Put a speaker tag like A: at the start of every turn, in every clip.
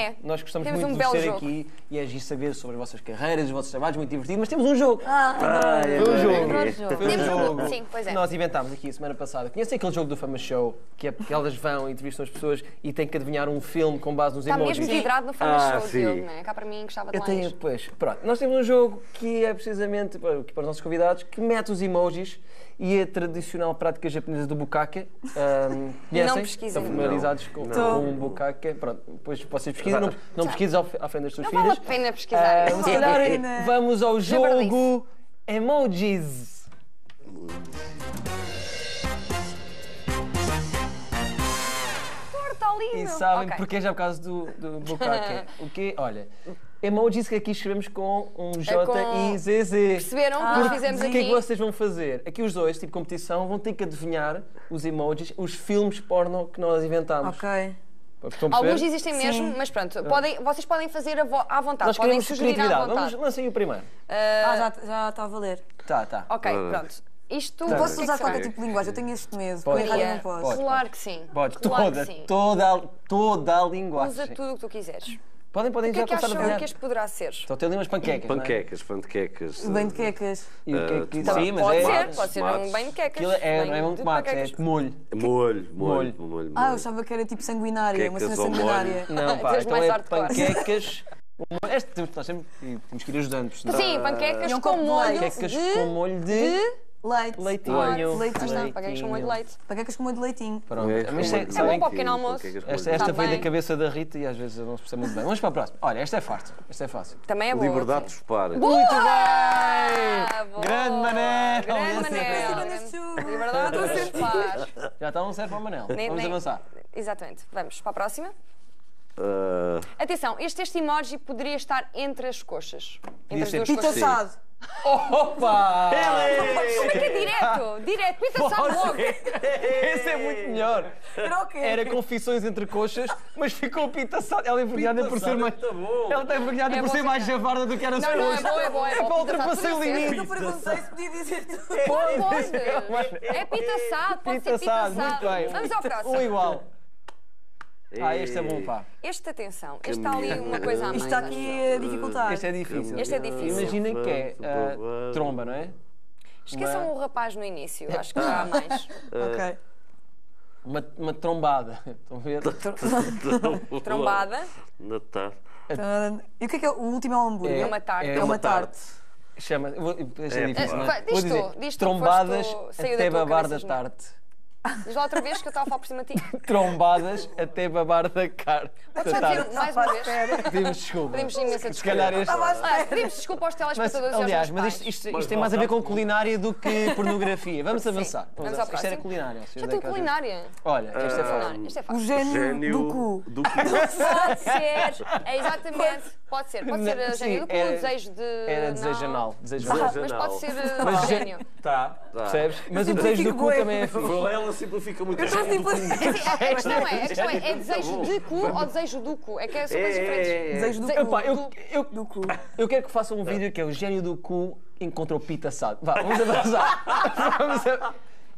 A: É.
B: Nós gostamos
A: Temos
B: muito
A: um
B: de
A: belo jogo.
B: aqui e agir saber sobre as vossas carreiras, os vossos trabalhos, muito divertido, mas temos um jogo.
C: Ah,
B: Foi um jogo. Foi
C: jogo.
B: um
A: Temos um-
B: jogo.
A: sim, pois é.
B: Nós inventámos aqui a semana passada. Conhecem aquele jogo do Fama Show, que é que elas vão e entrevistam as pessoas e têm que adivinhar um filme com base nos
A: Está
B: emojis.
A: mesmo vidrado no Fama
C: Ah,
A: Show,
C: sim.
A: Diogo, não é? Cá para mim gostava de
B: Eu
A: lá
B: tenho, pois, pronto. Nós temos um jogo que é precisamente para os nossos convidados, que mete os emojis e a tradicional prática japonesa do bukkake. Um, conhecem?
A: pesquisem.
B: Estão familiarizados com,
C: Não.
B: com o bukkake. Pronto, depois vocês pesquisam, não, não pesquisem ao- à frente das suas
A: Não
B: filhas.
A: vale a pena pesquisar.
B: Ah, se calhar vamos ao jogo Emojis.
A: Porta ali,
B: E sabem
A: Ok.
B: porquê já por causa do, do bukkake? o quê? Olha, emojis que aqui escrevemos com um J
A: com-
B: I Z Z.
A: Perceberam o que nós fizemos
B: O que é
A: aqui?
B: que vocês vão fazer? Aqui os dois, tipo competição, vão ter que adivinhar os emojis, os filmes porno que nós inventámos.
C: Ok.
A: Alguns existem mesmo,
C: Sim.
A: mas pronto, podem, vocês podem fazer a vo- à vontade,
B: Nós
A: podem
B: queremos
A: sugerir à
B: criatividade.
A: vontade.
B: Vamos, lancem o primeiro.
C: Ah, já já está a valer.
B: Tá, tá.
A: Ok,
C: Ah.
A: pronto. Isto.
B: Tá.
A: o
C: Posso
A: é
C: usar qualquer tipo de linguagem? Eu tenho este medo.
B: Pode.
C: Com
A: É,
C: não posso.
A: Claro que sim.
B: Pode,
A: claro
B: toda,
A: que sim.
B: toda, a- toda a linguagem.
A: Usa tudo o que tu quiseres.
B: Podem, podem
A: O que
B: já
A: é que
B: começar a
A: acham
B: adivinhar.
A: que este poderá ser?
B: Estou a ter ali umas panquecas. é?
D: Panquecas, panquecas.
C: Bem de quecas.
B: E o que é que
D: Ah,
B: sim, mas
A: pode
B: é.
A: ser, pode ser um bem de quecas.
B: Aquilo é, não é um tomate, é
A: panquecas.
B: molho.
D: Molho, molho,
B: Molho.
D: molho.
C: Ah, eu achava que era tipo sanguinária, uma cena sanguinária.
B: Não, pá, então é panquecas. Este temos, nós sempre e temos que ir ajudando. senão-
A: Sim, panquecas com molho.
B: Panquecas com molho de-
C: Leite.
B: leitinho.
C: Leitinho.
A: Está, panquecas com molho de leite.
C: Panquecas com molho de leitinho.
B: Pronto. Mas sei-
A: É bom para o
B: que
A: pequeno almoço.
B: Esta, esta
A: Está
B: veio da
A: bem.
B: cabeça da Rita e às vezes eu não se percebe muito bem. Vamos para a próxima. Olha, esta é fácil. Esta é fácil.
A: Também é boa.
D: Liberdade de chupar.
B: Muito bem!
A: boa.
B: Grande Manel!
A: Grande Manel. Liberdade de chupar.
B: Já está um certo para o Manel.
A: Nem-
B: Vamos
A: nem-
B: avançar.
A: Exatamente. Vamos para a próxima.
D: Ah,
A: Atenção, este, este emoji poderia estar entre as coxas. Entre as duas
C: Pita
A: coxas.
C: assado.
B: Opa!
A: Como é que é direto? Direto, pita sabe logo.
B: Esse é muito melhor.
C: Era o quê?
B: Era confissões entre coxas, mas ficou pita assado. Ela é envergonhada por ser mais. Ela está envergonhada
A: É
B: por
A: bom
B: ser mais javarda do que era
A: Não, não, é
B: suposto.
A: bom, é bom, é Pita
B: ultrapassei
A: assado
B: o limite.
C: Eu perguntei se podia dizer tudo.
A: Pode, É pita assado, pode
B: Pita
A: ser pita
B: assado, muito bem.
A: Vamos ao próximo.
B: Um igual. Ah, este é bom, pá.
A: Este, atenção, este está ali uma coisa a mais.
C: Isto está aqui a dificultar.
B: Este é difícil.
A: Este é difícil.
B: Imaginem que é ah, tromba, não é?
A: Esqueçam o rapaz no início, acho que já há mais.
C: Ok.
B: Uma, uma trombada. Estão a ver?
A: Trombada,
D: Natal.
C: Ah, E o que é que é o último é um hambúrguer?
A: É uma tarte.
C: É uma tarte.
B: Chama. vou- é
D: É,
B: difícil, não é?
A: diz
B: Vou
A: tu,
B: dizer
A: diz tu,
B: trombadas
A: tu, saiu da
B: até babar da tarte.
A: Diz lá outra vez que eu estava a falar por cima de ti.
B: Trombadas até babar da cara.
A: Dizer
B: tarte.
A: mais uma vez?
B: Pedimos desculpa.
A: Pedimos imensa
B: Se
A: desculpa.
B: calhar este.
A: Ah, pedimos desculpa aos
B: Mas,
A: telespectadores e
B: aliás, mas isto, isto, isto tem mais a ver com culinária do que pornografia. Vamos avançar.
A: Vamos ao
B: avançar. Isto era
A: próximo.
B: culinária.
A: Já
B: é que às
A: culinária.
B: Olha, esta é fácil.
A: Isto é
C: O
A: fácil.
C: gênio
D: Gênio
C: do cu.
D: do cu.
A: Pode ser, é exatamente. Pode ser, pode ser
B: Não, sim,
A: gênio do cu,
B: era-
A: desejo de.
B: Era desejo anal. Desejo
A: Ah,
B: anal.
A: mas pode ser
B: Mas
A: uh,
B: gê-
A: gênio.
B: Tá, percebes? Mas o desejo do cu também é fixe.
D: Ela simplifica muito.
C: Eu estou assim.
A: A questão é, a questão é, é desejo de cu ou desejo do cu? É que são coisas diferentes.
C: Desejo do cu.
B: Eu, eu,
C: Do cu.
B: eu quero que façam um vídeo que é o gênio do cu encontrou pita assado. Vá, vamos avançar. vamos a...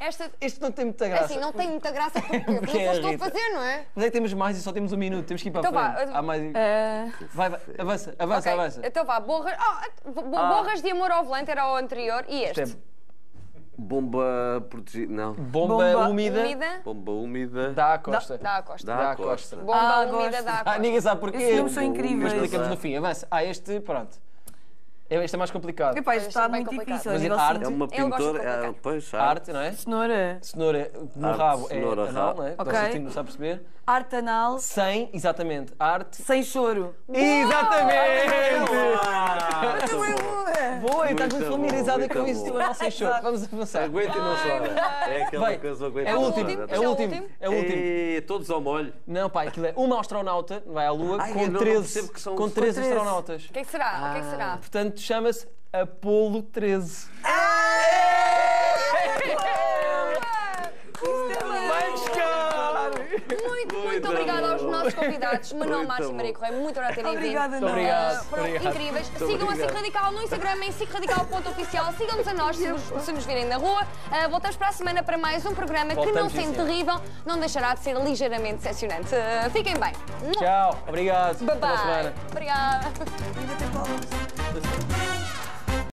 A: Esta,
B: Isto não tem muita
A: é
B: graça.
A: assim, não tem muita graça porque, porque
B: é,
A: estou a fazer, não é?
B: Mas é que temos mais e só temos um minuto. Temos que ir para
A: Então
B: a
A: vá,
B: frente.
A: eu-
B: Há mais...
C: Ah,
B: Vai, vai, avança, avança,
A: Ok,
B: avança.
A: Então vá, borras, ah, bo- borras de amor ao volante era o anterior e este.
B: Isto é
D: Bomba protegida. Não.
B: bomba,
C: Bomba
B: úmida,
A: Comida,
D: Bomba úmida.
B: dá à costa.
A: dá a costa.
D: Dá à
B: à
D: costa.
B: costa.
A: Bomba
C: Ah,
A: úmida dá
B: Ah,
A: costa.
B: ninguém sabe porquê.
C: Esses nomes são incríveis.
B: Mas
D: úmida.
B: explicamos no fim. Avança. Ah, este, pronto. Este é mais complicado.
C: Epá, isto está
A: é
C: muito
A: complicado.
C: difícil. a
B: Mas
C: nível
B: arte-
D: É uma pintora. É, pois,
B: Arte, não é?
C: Cenoura.
B: Cenoura no
D: Arte,
B: rabo é
D: cenoura,
B: anal,
D: rabo.
B: não é?
C: Ok.
B: Não sabe perceber.
C: Arte anal
B: Sem, exatamente, arte.
C: sem choro.
B: Exatamente! Estás muito familiarizada com isso do anal sem choro. Vamos avançar.
D: Aguenta e não chora. É aquela
B: Vai,
D: coisa aguenta
B: é
D: e
B: o
D: não
B: último,
D: chora.
B: é o último, é o último.
D: Ei, todos ao molho.
B: Não, pá, aquilo é uma astronauta, vai à Lua,
D: Ai,
B: com
D: não
B: 13,
D: percebo que são-
B: com
D: são
B: 13
C: 13.
B: astronautas.
A: O que é que será? O que é que será?
B: Portanto, chama-se Apolo 13. Vai buscar!
A: Muito, muito obrigada aos nossos convidados, Manuel Márcio e. Maria Correia. Muito obrigada por terem vindo.
C: Obrigada,
B: Muito
C: nós.
B: obrigado.
A: Ah, foram
B: Obrigado.
A: incríveis. Sigam a SIC
D: obrigado.
A: Radical no Instagram em sicradical.oficial. Sigam-nos a nós se nos, se nos virem na rua. Ah, voltamos para a semana para mais um programa que, não
B: Voltamos, sim,
A: sendo terrível, não deixará de ser ligeiramente decepcionante. Ah, fiquem bem.
B: Tchau, obrigado.
A: Bye bye. Obrigada.